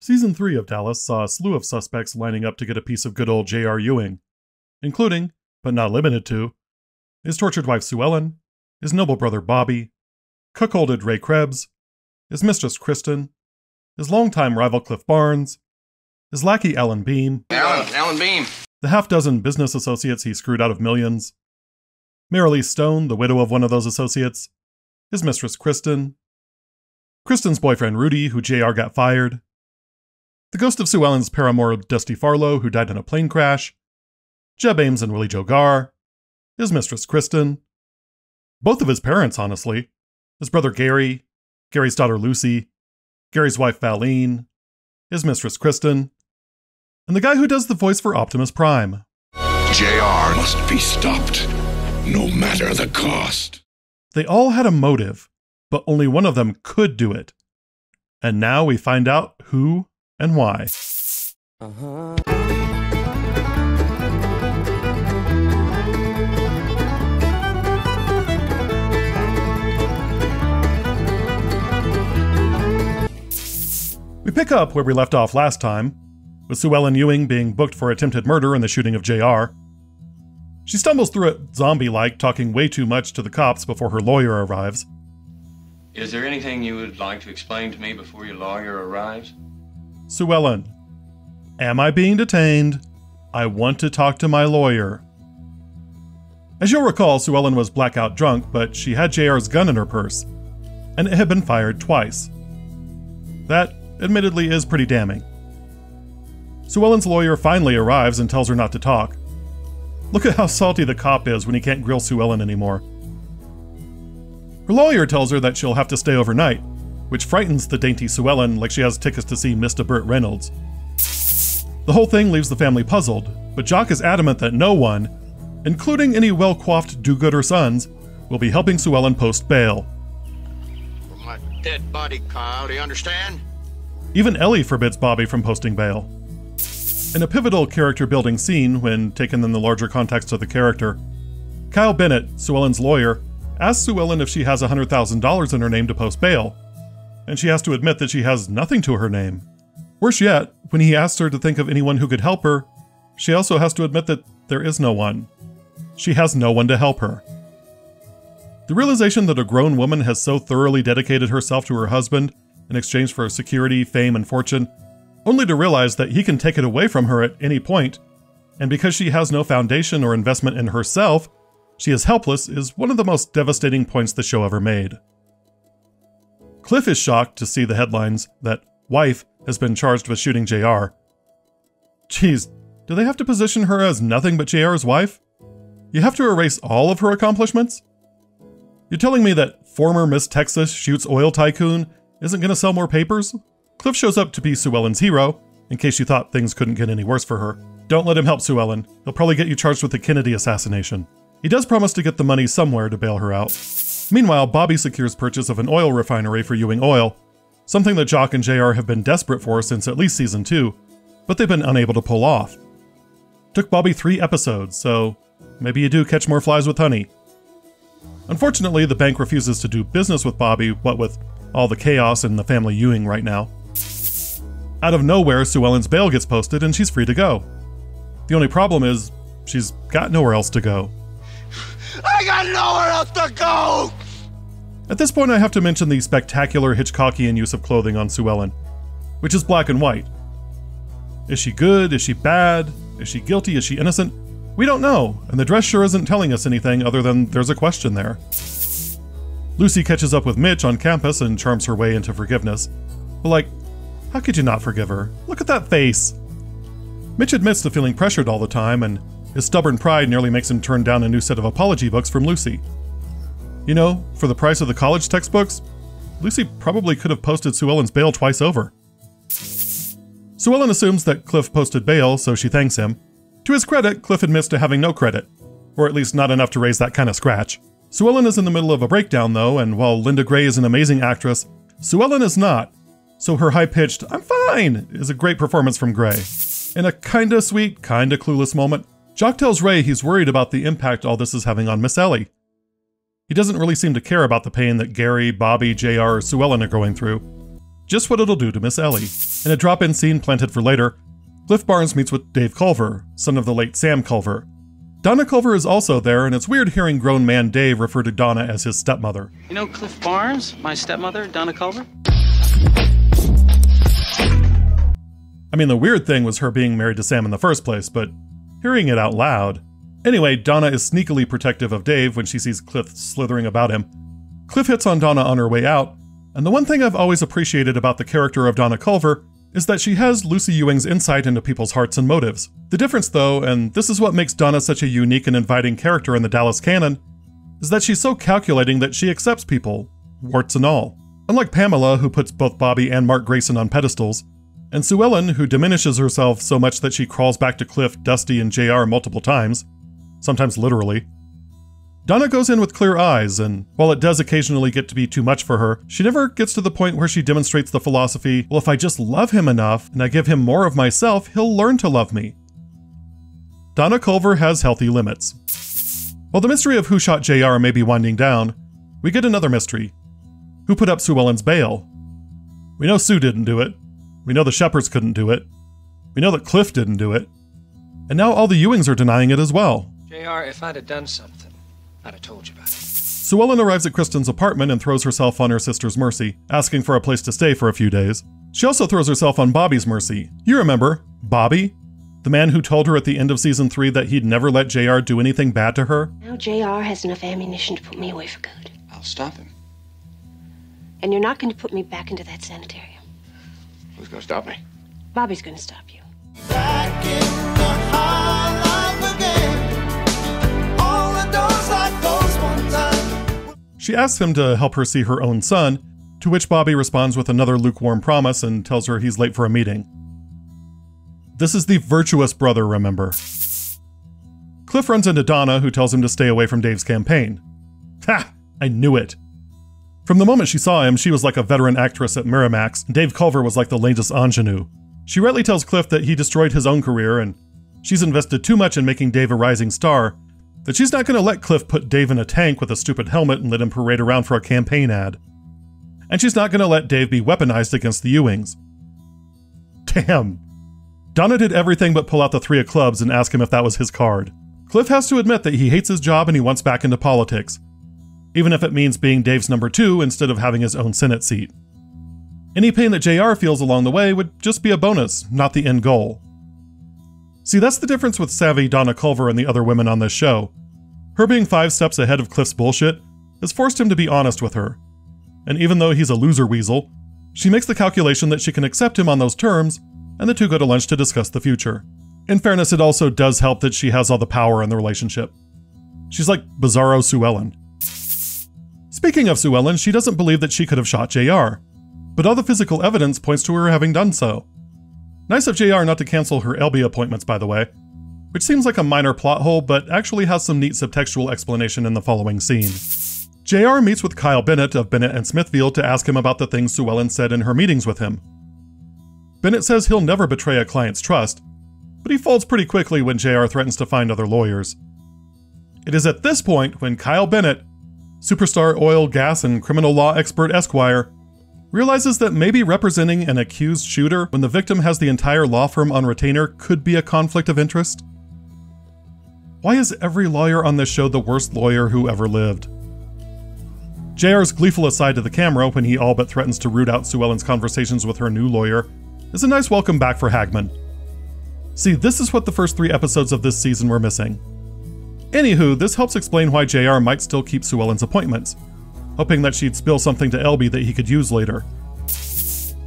Season 3 of Dallas saw a slew of suspects lining up to get a piece of good old J.R. Ewing, including, but not limited to, his tortured wife Sue Ellen, his noble brother Bobby, cuckolded Ray Krebbs, his mistress Kristin, his longtime rival Cliff Barnes, his lackey Alan Beam, Alan, Alan Beam. the half dozen business associates he screwed out of millions, Marilee Stone, the widow of one of those associates, his mistress Kristin, Kristin's boyfriend Rudy, who JR got fired, the ghost of Sue Ellen's paramour Dusty Farlow, who died in a plane crash, Jeb Ames and Willie Joe Garr, his mistress Kristin, both of his parents, honestly, his brother Gary, Gary's daughter Lucy, Gary's wife Valene, his mistress Kristin, and the guy who does the voice for Optimus Prime. JR must be stopped, no matter the cost. They all had a motive, but only one of them could do it. And now we find out who and why. We pick up where we left off last time, with Sue Ellen Ewing being booked for attempted murder in the shooting of JR. She stumbles through it zombie like, talking way too much to the cops before her lawyer arrives. Is there anything you would like to explain to me before your lawyer arrives? Sue Ellen, am I being detained? I want to talk to my lawyer. As you'll recall, Sue Ellen was blackout drunk, but she had JR's gun in her purse, and it had been fired twice. That, admittedly, is pretty damning. Sue Ellen's lawyer finally arrives and tells her not to talk. Look at how salty the cop is when he can't grill Sue Ellen anymore. Her lawyer tells her that she'll have to stay overnight, which frightens the dainty Sue Ellen like she has tickets to see Mr. Burt Reynolds. The whole thing leaves the family puzzled, but Jock is adamant that no one, including any well coiffed do gooder sons, will be helping Sue Ellen post bail. For my dead body, Kyle, do you understand? Even Ellie forbids Bobby from posting bail. In a pivotal character building scene, when taken in the larger context of the character, Kyle Bennett, Sue Ellen's lawyer, asks Sue Ellen if she has $100,000 in her name to post bail, and she has to admit that she has nothing to her name. Worse yet, when he asks her to think of anyone who could help her, she also has to admit that there is no one. She has no one to help her. The realization that a grown woman has so thoroughly dedicated herself to her husband in exchange for security, fame, and fortune, only to realize that he can take it away from her at any point, and because she has no foundation or investment in herself, she is helpless, is one of the most devastating points the show ever made. Cliff is shocked to see the headlines that wife has been charged with shooting JR. Geez, do they have to position her as nothing but JR's wife? You have to erase all of her accomplishments? You're telling me that former Miss Texas shoots oil tycoon isn't going to sell more papers? Cliff shows up to be Sue Ellen's hero, in case you thought things couldn't get any worse for her. Don't let him help Sue Ellen. He'll probably get you charged with the Kennedy assassination. He does promise to get the money somewhere to bail her out. Meanwhile, Bobby secures purchase of an oil refinery for Ewing Oil, something that Jock and JR have been desperate for since at least season 2, but they've been unable to pull off. Took Bobby three episodes, so maybe you do catch more flies with honey. Unfortunately, the bank refuses to do business with Bobby, what with all the chaos in the family Ewing right now. Out of nowhere, Sue Ellen's bail gets posted and she's free to go. The only problem is, she's got nowhere else to go. I got nowhere else to go! At this point, I have to mention the spectacular Hitchcockian use of clothing on Sue Ellen, which is black and white. Is she good? Is she bad? Is she guilty? Is she innocent? We don't know, and the dress sure isn't telling us anything other than there's a question there. Lucy catches up with Mitch on campus and charms her way into forgiveness. But, like, how could you not forgive her? Look at that face! Mitch admits to feeling pressured all the time, and his stubborn pride nearly makes him turn down a new set of apology books from Lucy. You know, for the price of the college textbooks, Lucy probably could have posted Sue Ellen's bail twice over. Sue Ellen assumes that Cliff posted bail, so she thanks him. To his credit, Cliff admits to having no credit, or at least not enough to raise that kind of scratch. Sue Ellen is in the middle of a breakdown, though, and while Linda Gray is an amazing actress, Sue Ellen is not, so her high pitched, I'm fine, is a great performance from Gray. In a kinda sweet, kinda clueless moment, Jock tells Ray he's worried about the impact all this is having on Miss Ellie. He doesn't really seem to care about the pain that Gary, Bobby, JR, or Sue Ellen are going through. just what it'll do to Miss Ellie. In a drop in scene planted for later, Cliff Barnes meets with Dave Culver, son of the late Sam Culver. Donna Culver is also there, and it's weird hearing grown man Dave refer to Donna as his stepmother. You know Cliff Barnes, my stepmother, Donna Culver? I mean, the weird thing was her being married to Sam in the first place, but hearing it out loud. Anyway, Donna is sneakily protective of Dave when she sees Cliff slithering about him. Cliff hits on Donna on her way out, and the one thing I've always appreciated about the character of Donna Culver is that she has Lucy Ewing's insight into people's hearts and motives. The difference, though, and this is what makes Donna such a unique and inviting character in the Dallas canon, is that she's so calculating that she accepts people, warts and all. Unlike Pamela, who puts both Bobby and Mark Graison on pedestals, and Sue Ellen, who diminishes herself so much that she crawls back to Cliff, Dusty, and JR multiple times, sometimes literally. Donna goes in with clear eyes, and while it does occasionally get to be too much for her, she never gets to the point where she demonstrates the philosophy well, if I just love him enough and I give him more of myself, he'll learn to love me. Donna Culver has healthy limits. While the mystery of who shot JR may be winding down, we get another mystery. Who put up Sue Ellen's bail? We know Sue didn't do it. We know the Shepards couldn't do it. We know that Cliff didn't do it. And now all the Ewings are denying it as well. JR, if I'd have done something, I'd have told you about it. Sue Ellen arrives at Kristin's apartment and throws herself on her sister's mercy, asking for a place to stay for a few days. She also throws herself on Bobby's mercy. You remember, Bobby? The man who told her at the end of season 3 that he'd never let JR do anything bad to her? Now JR has enough ammunition to put me away for good. I'll stop him. And you're not going to put me back into that sanitarium. Who's gonna stop me? Bobby's going to stop you. She asks him to help her see her own son, to which Bobby responds with another lukewarm promise and tells her he's late for a meeting. This is the virtuous brother, remember. Cliff runs into Donna, who tells him to stay away from Dave's campaign. Ha! I knew it. From the moment she saw him, she was like a veteran actress at Miramax, and Dave Culver was like the latest ingenue. She rightly tells Cliff that he destroyed his own career, and she's invested too much in making Dave a rising star, that she's not going to let Cliff put Dave in a tank with a stupid helmet and let him parade around for a campaign ad. And she's not going to let Dave be weaponized against the Ewings. Damn. Donna did everything but pull out the three of clubs and ask him if that was his card. Cliff has to admit that he hates his job and he wants back into politics, even if it means being Dave's number two instead of having his own Senate seat. Any pain that JR feels along the way would just be a bonus, not the end goal. See, that's the difference with savvy Donna Culver and the other women on this show. Her being five steps ahead of Cliff's bullshit has forced him to be honest with her. And even though he's a loser weasel, she makes the calculation that she can accept him on those terms, and the two go to lunch to discuss the future. In fairness, it also does help that she has all the power in the relationship. She's like Bizarro Sue Ellen. Speaking of Sue Ellen, she doesn't believe that she could have shot JR, but all the physical evidence points to her having done so. Nice of JR not to cancel her Elby appointments, by the way, which seems like a minor plot hole, but actually has some neat subtextual explanation in the following scene. JR meets with Kyle Bennett of Bennett and Smithfield to ask him about the things Sue Ellen said in her meetings with him. Bennett says he'll never betray a client's trust, but he folds pretty quickly when JR threatens to find other lawyers. It is at this point when Kyle Bennett, superstar oil, gas, and criminal law expert Esquire, realizes that maybe representing an accused shooter when the victim has the entire law firm on retainer could be a conflict of interest. Why is every lawyer on this show the worst lawyer who ever lived? JR's gleeful aside to the camera when he all but threatens to root out Sue Ellen's conversations with her new lawyer is a nice welcome back for Hagman. See, this is what the first three episodes of this season were missing. Anywho, this helps explain why JR might still keep Sue Ellen's appointments, hoping that she'd spill something to Elby that he could use later.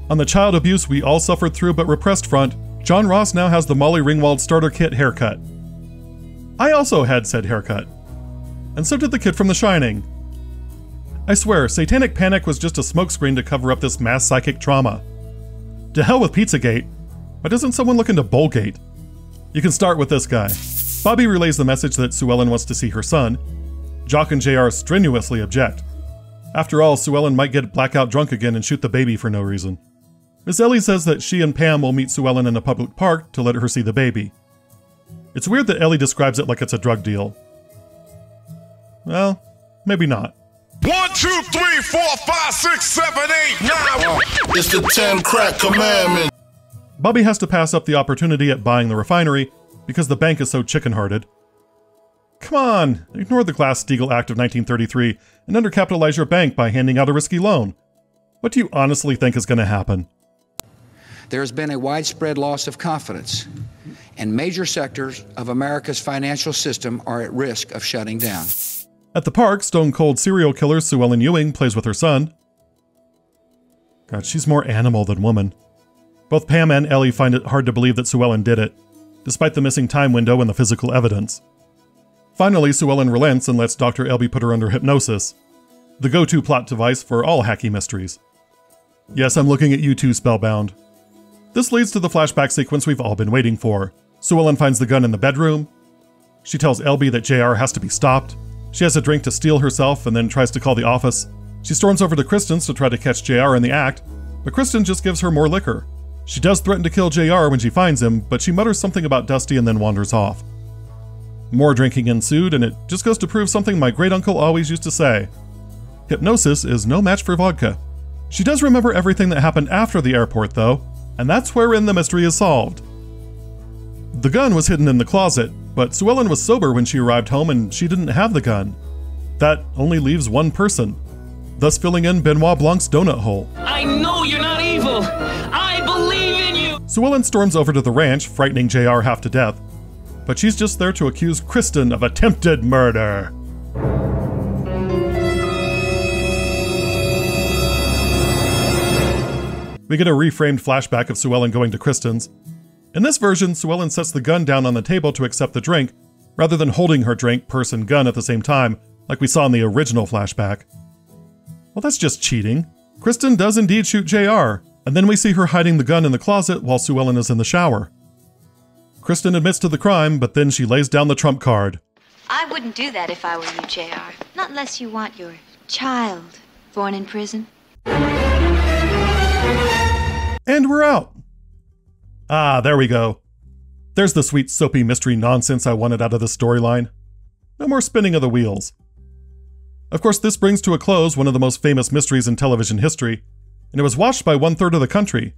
On the child abuse we all suffered through but repressed front, John Ross now has the Molly Ringwald starter kit haircut. I also had said haircut. And so did the kid from The Shining. I swear, Satanic Panic was just a smokescreen to cover up this mass psychic trauma. To hell with Pizzagate. Why doesn't someone look into Bowlgate? You can start with this guy. Bobby relays the message that Sue Ellen wants to see her son. Jock and JR strenuously object. After all, Sue Ellen might get blackout drunk again and shoot the baby for no reason. Miss Ellie says that she and Pam will meet Sue Ellen in a public park to let her see the baby. It's weird that Ellie describes it like it's a drug deal. Well, maybe not. One, two, three, four, five, six, seven, eight, nine. It's the Ten Crack commandment. Bobby has to pass up the opportunity at buying the refinery because the bank is so chicken hearted. Come on, ignore the Glass-Steagall Act of 1933 and undercapitalize your bank by handing out a risky loan. What do you honestly think is going to happen? There has been a widespread loss of confidence, and major sectors of America's financial system are at risk of shutting down. At the park, stone cold serial killer Sue Ellen Ewing plays with her son. God, she's more animal than woman. Both Pam and Ellie find it hard to believe that Sue Ellen did it, despite the missing time window and the physical evidence. Finally, Sue Ellen relents and lets Dr. Elby put her under hypnosis, the go to plot device for all hacky mysteries. Yes, I'm looking at you too, Spellbound. This leads to the flashback sequence we've all been waiting for. Sue Ellen finds the gun in the bedroom. She tells Elby that JR has to be stopped. She has a drink to steel herself and then tries to call the office. She storms over to Kristin's to try to catch JR in the act, but Kristin just gives her more liquor. She does threaten to kill JR when she finds him, but she mutters something about Dusty and then wanders off. More drinking ensued, and it just goes to prove something my great uncle always used to say hypnosis is no match for vodka. She does remember everything that happened after the airport, though, and that's wherein the mystery is solved. The gun was hidden in the closet, but Sue Ellen was sober when she arrived home and she didn't have the gun. That only leaves one person, thus filling in Benoit Blanc's donut hole. I know. I believe in you. Sue Ellen storms over to the ranch, frightening JR half to death, but she's just there to accuse Kristin of attempted murder. We get a reframed flashback of Sue Ellen going to Kristin's. In this version, Sue Ellen sets the gun down on the table to accept the drink, rather than holding her drink, purse, and gun at the same time, like we saw in the original flashback. Well, that's just cheating. Kristin does indeed shoot JR, and then we see her hiding the gun in the closet while Sue Ellen is in the shower. Kristin admits to the crime, but then she lays down the trump card. I wouldn't do that if I were you, JR. Not unless you want your child born in prison. And we're out. Ah, there we go. There's the sweet soapy mystery nonsense I wanted out of this storyline. No more spinning of the wheels. Of course, this brings to a close one of the most famous mysteries in television history, and it was watched by one third of the country.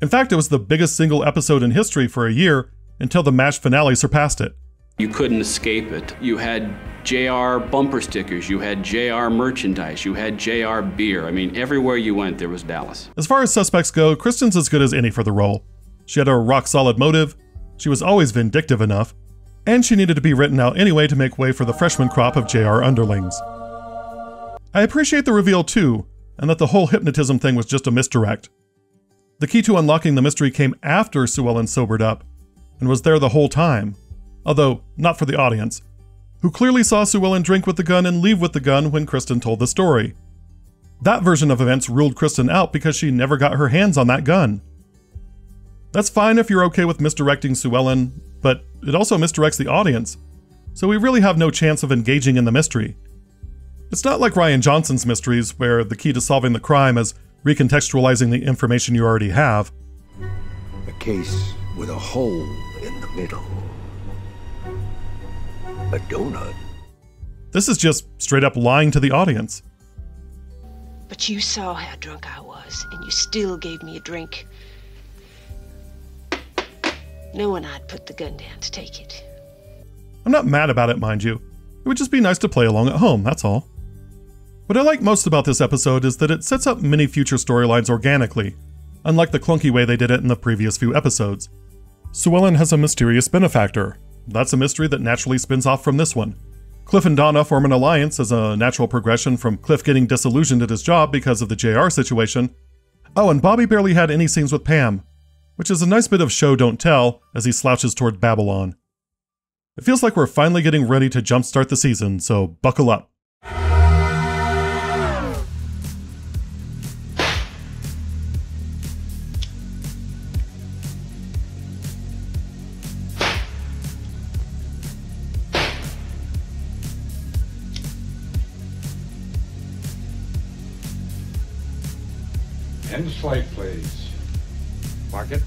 In fact, it was the biggest single episode in history for a year until the M*A*S*H finale surpassed it. You couldn't escape it. You had JR bumper stickers, you had JR merchandise, you had JR beer. I mean, everywhere you went, there was Dallas. As far as suspects go, Kristin's as good as any for the role. She had a rock solid motive, she was always vindictive enough, and she needed to be written out anyway to make way for the freshman crop of JR underlings. I appreciate the reveal too, and that the whole hypnotism thing was just a misdirect. The key to unlocking the mystery came after Sue Ellen sobered up, and was there the whole time although not for the audience, who clearly saw Sue Ellen drink with the gun and leave with the gun when Kristin told the story. That version of events ruled Kristin out because she never got her hands on that gun. That's fine if you're okay with misdirecting Sue Ellen, but it also misdirects the audience, so we really have no chance of engaging in the mystery. It's not like Rian Johnson's mysteries, where the key to solving the crime is recontextualizing the information you already have. A case with a hole in the middle a donut. This is just straight up lying to the audience. But you saw how drunk I was, and you still gave me a drink. Knowing I'd put the gun down to take it. I'm not mad about it, mind you. It would just be nice to play along at home, that's all. What I like most about this episode is that it sets up many future storylines organically, unlike the clunky way they did it in the previous few episodes. Sue Ellen has a mysterious benefactor, that's a mystery that naturally spins off from this one. Cliff and Donna form an alliance as a natural progression from Cliff getting disillusioned at his job because of the JR situation. Oh, and Bobby barely had any scenes with Pam, which is a nice bit of show don't tell as he slouches toward Babylon. It feels like we're finally getting ready to jumpstart the season, so buckle up. End slate, please. Mark it.